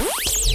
Tchau.